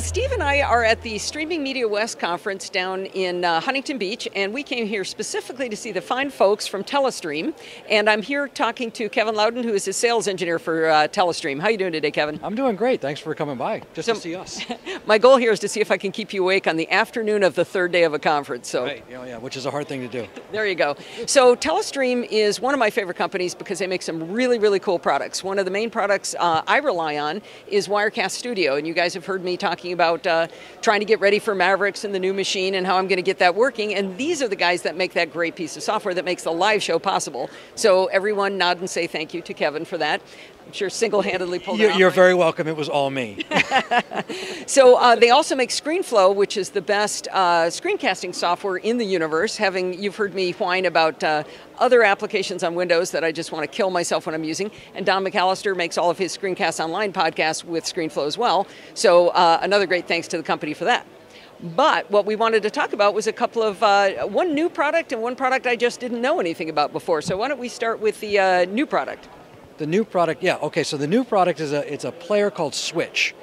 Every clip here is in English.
Well, Steve and I are at the Streaming Media West conference down in uh, Huntington Beach, and we came here specifically to see the fine folks from Telestream. And I'm here talking to Kevin Louden, who is a sales engineer for uh, Telestream. How are you doing today, Kevin? I'm doing great. Thanks for coming by just so, to see us. my goal here is to see if I can keep you awake on the afternoon of the third day of a conference. So, right, yeah, yeah, which is a hard thing to do. there you go. So, Telestream is one of my favorite companies because they make some really, really cool products. One of the main products uh, I rely on is Wirecast Studio, and you guys have heard me talking about uh, trying to get ready for Mavericks and the new machine and how I'm going to get that working. And these are the guys that make that great piece of software that makes the live show possible. So everyone nod and say thank you to Kevin for that. I'm sure single-handedly pulled You're, you're very welcome. It was all me. so uh, they also make ScreenFlow, which is the best uh, screencasting software in the universe. Having you've heard me whine about uh, other applications on Windows that I just want to kill myself when I'm using, and Don McAllister makes all of his Screencast Online podcasts with ScreenFlow as well. So uh, another great thanks to the company for that. But what we wanted to talk about was a couple of uh, one new product and one product I just didn't know anything about before. So why don't we start with the uh, new product? The new product, yeah, okay. So the new product is a it's a player called Switch,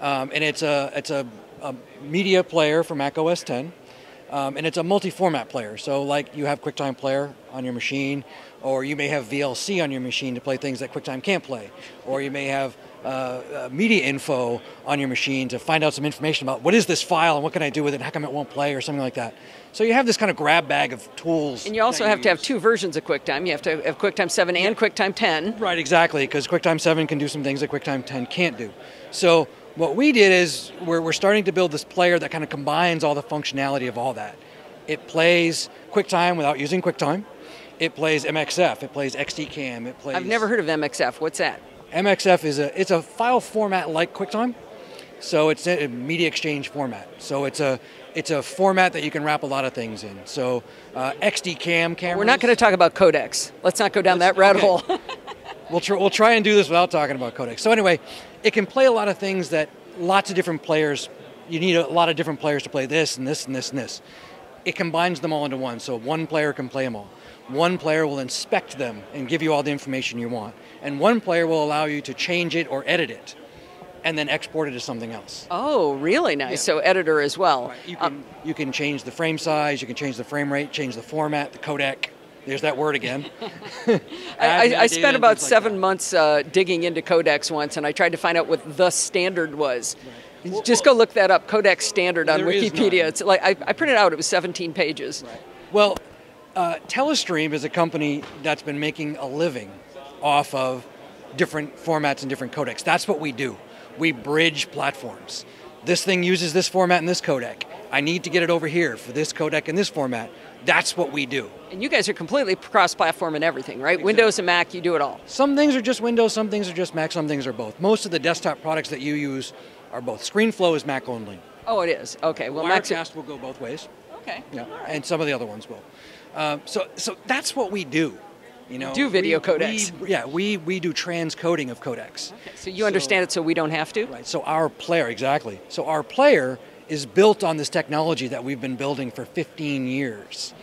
um, and it's a it's a, a, media player for Mac OS 10, um, and it's a multi-format player. So like you have QuickTime Player on your machine, or you may have VLC on your machine to play things that QuickTime can't play, or you may have uh, uh, media info on your machine to find out some information about what is this file and what can I do with it, how come it won't play, or something like that. So you have this kind of grab bag of tools. And you also have you to have two versions of QuickTime. You have to have QuickTime 7 and QuickTime 10. Right, exactly, because QuickTime 7 can do some things that QuickTime 10 can't do. So what we did is we're, we're starting to build this player that kind of combines all the functionality of all that. It plays QuickTime without using QuickTime. It plays MXF. It plays XDCAM. It plays. I've never heard of MXF. What's that? MXF is a it's a file format like QuickTime, so it's a media exchange format. So it's a it's a format that you can wrap a lot of things in. So uh, XDCAM cameras. We're not going to talk about codecs. Let's not go down that rabbit okay. hole. we'll, tr- we'll try and do this without talking about codecs. So anyway, it can play a lot of things that lots of different players, you need a lot of different players to play this and this and this and this. It combines them all into one, so one player can play them all. One player will inspect them and give you all the information you want. And one player will allow you to change it or edit it and then export it to something else. Oh, really nice. Yeah. So editor as well. Right. You, can, um, you can change the frame size, you can change the frame rate, change the format, the codec. There's that word again. I, I, spent about seven like months uh, digging into codecs once, and I tried to find out what the standard was. Right. Well, Just go look that up, Codec Standard on Wikipedia. It's like I, I, printed out; it was 17 pages. Right. Well, uh, Telestream is a company that's been making a living off of different formats and different codecs. That's what we do we bridge platforms. This thing uses this format and this codec. I need to get it over here for this codec and this format. That's what we do. And you guys are completely cross-platform and everything, right? Exactly. Windows and Mac, you do it all. Some things are just Windows, some things are just Mac, some things are both. Most of the desktop products that you use are both. ScreenFlow is Mac only. Oh, it is. Okay. Well, Wirecast will go both ways. Okay. Yeah, right. and some of the other ones will. Uh, so, so that's what we do. You know, do video we, codecs. We, yeah, we, we do transcoding of codecs. Okay, so you so, understand it so we don't have to? Right, so our player, exactly. So our player is built on this technology that we've been building for 15 years.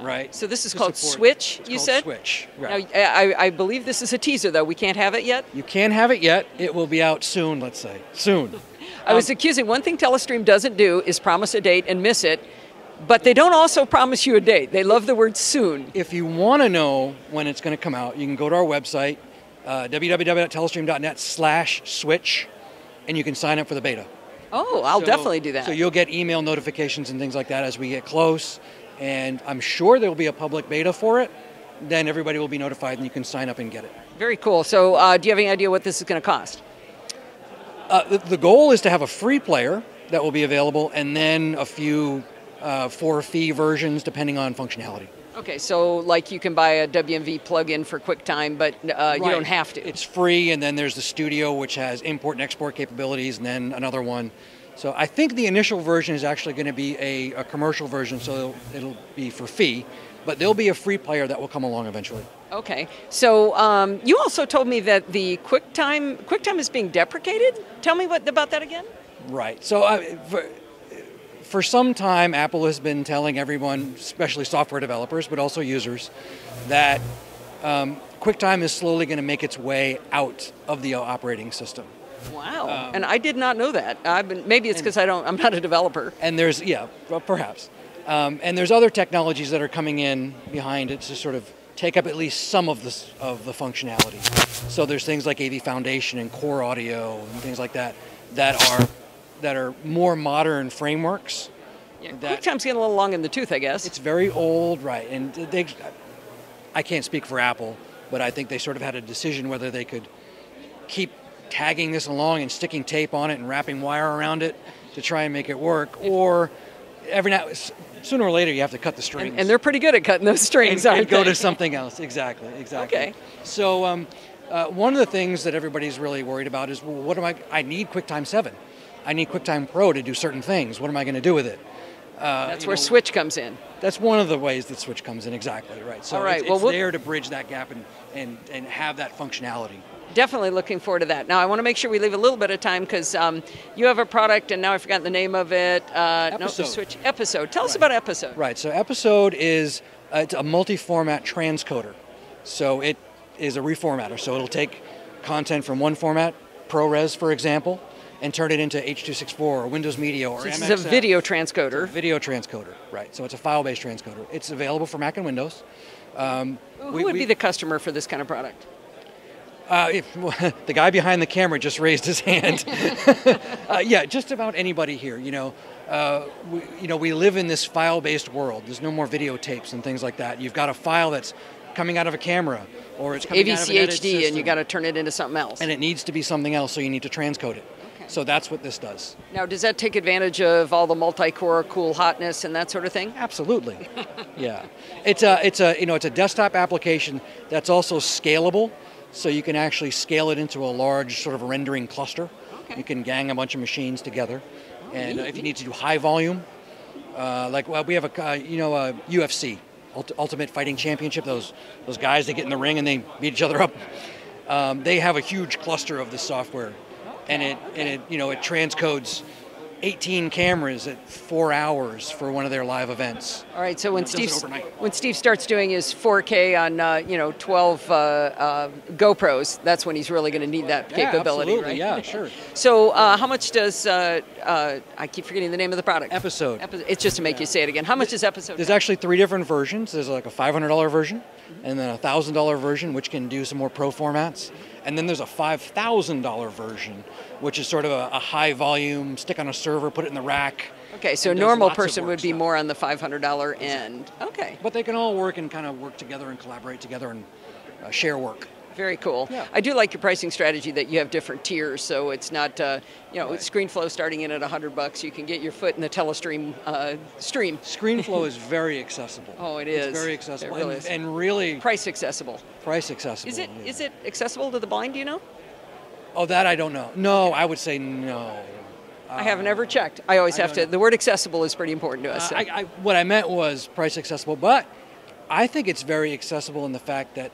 Right. So this is called Switch, it's you called said? Switch. Right. Now, I, I believe this is a teaser, though. We can't have it yet? You can't have it yet. It will be out soon, let's say. Soon. I was um, accusing one thing Telestream doesn't do is promise a date and miss it. But they don't also promise you a date. They love the word soon. If you want to know when it's going to come out, you can go to our website, uh, www.telestream.net slash switch, and you can sign up for the beta. Oh, I'll so, definitely do that. So you'll get email notifications and things like that as we get close. And I'm sure there will be a public beta for it. Then everybody will be notified and you can sign up and get it. Very cool. So uh, do you have any idea what this is going to cost? Uh, the, the goal is to have a free player that will be available and then a few uh, for fee versions depending on functionality. Okay, so like you can buy a WMV plugin for QuickTime, but uh, right. you don't have to. It's free, and then there's the Studio, which has import and export capabilities, and then another one. So I think the initial version is actually going to be a, a commercial version, so it'll, it'll, be for fee, but there'll be a free player that will come along eventually. Okay, so um, you also told me that the QuickTime QuickTime is being deprecated. Tell me what about that again. Right. So uh, for, some time, Apple has been telling everyone, especially software developers, but also users, that um, QuickTime is slowly going to make its way out of the operating system. Wow. Um, and I did not know that. I've been, maybe it's because I don't. I'm not a developer. And there's yeah, well, perhaps. Um, and there's other technologies that are coming in behind it to sort of take up at least some of the of the functionality. So there's things like AV Foundation and Core Audio and things like that that are that are more modern frameworks. Yeah, QuickTime's getting a little long in the tooth, I guess. It's very old, right? And they, I can't speak for Apple, but I think they sort of had a decision whether they could keep tagging this along and sticking tape on it and wrapping wire around it to try and make it work, or every now sooner or later you have to cut the strings. And, and they're pretty good at cutting those strings, and, and go to something else. Exactly, exactly. Okay. So um, uh, one of the things that everybody's really worried about is, well, what am I? I need QuickTime Seven. I need QuickTime Pro to do certain things. What am I going to do with it? Uh, that's where know, Switch comes in. That's one of the ways that Switch comes in. Exactly right. So All right. it's, well, it's we'll, there to bridge that gap and, and, and have that functionality definitely looking forward to that. Now, I want to make sure we leave a little bit of time because um, you have a product, and now I've forgotten the name of it. Uh, episode. No, switch episode. Tell right. us about episode. Right. So episode is uh, it's a multi-format transcoder. So it is a reformatter. So it'll take content from one format, ProRes, for example, and turn it into H.264 or Windows Media or so this MXF. is a video transcoder. A video transcoder, right. So it's a file-based transcoder. It's available for Mac and Windows. Um, Who we, would we, be the customer for this kind of product? Uh, if, the guy behind the camera just raised his hand. uh, yeah, just about anybody here. You know, uh, we, you know, we live in this file-based world. There's no more videotapes and things like that. You've got a file that's coming out of a camera, or it's coming AVC out of HD, and you got to turn it into something else. And it needs to be something else, so you need to transcode it. So that's what this does. Now, does that take advantage of all the multi-core cool hotness and that sort of thing? Absolutely. yeah, it's a it's a you know it's a desktop application that's also scalable. So you can actually scale it into a large sort of rendering cluster. Okay. You can gang a bunch of machines together. Oh, and neat, if you need to do high volume, uh, like well, we have a uh, you know a UFC, Ultimate Fighting Championship. Those those guys they get in the ring and they beat each other up. Um, they have a huge cluster of this software. And it and it you know it transcodes 18 cameras at four hours for one of their live events. All right, so when Steve when Steve starts doing his 4K on uh, you know 12 uh, uh, GoPros, that's when he's really going to need that capability, yeah, right? Yeah, sure. So uh, how much does uh, uh, I keep forgetting the name of the product? Episode. Epi- it's just to make yeah. you say it again. How much is episode? There's actually three different versions. There's like a $500 version, mm-hmm. and then a thousand dollar version, which can do some more pro formats. And then there's a $5,000 version, which is sort of a, a, high volume, stick on a server, put it in the rack. Okay, so a normal person would be stuff. more on the $500 end. Okay. But they can all work and kind of work together and collaborate together and uh, share work. Very cool. Yeah. I do like your pricing strategy that you have different tiers, so it's not, uh, you know, right. ScreenFlow starting in at 100 bucks, you can get your foot in the Telestream uh, stream. ScreenFlow is very accessible. Oh, it it's very accessible. Really and, is. and, really price accessible. Price accessible. Is it? Yeah. Is it accessible to the blind? Do you know? Oh, that I don't know. No, I would say no. I haven't ever checked. I always I have to. know. The word accessible is pretty important to us. Uh, so. I, I, what I meant was price accessible, but I think it's very accessible in the fact that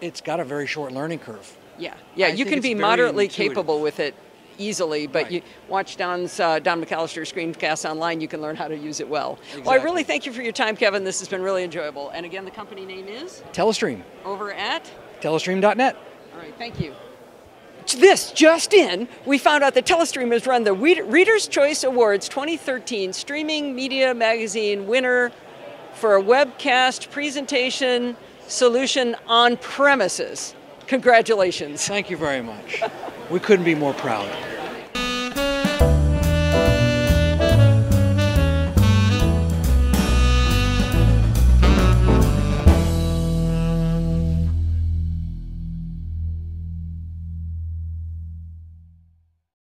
it's got a very short learning curve. Yeah, yeah, I you can be moderately intuitive. capable with it easily, but Right. you watch Don's uh, Don McAllister screencast online. You can learn how to use it well. Well, I really thank you for your time, Kevin. This has been really enjoyable. And again, the company name is Telestream, over at. telestream.net. All right, thank you. This just in, we found out that Telestream has run the Reader's Choice Awards 2013 Streaming Media Magazine winner for a webcast presentation solution on premises. Congratulations. Thank you very much. we couldn't be more proud.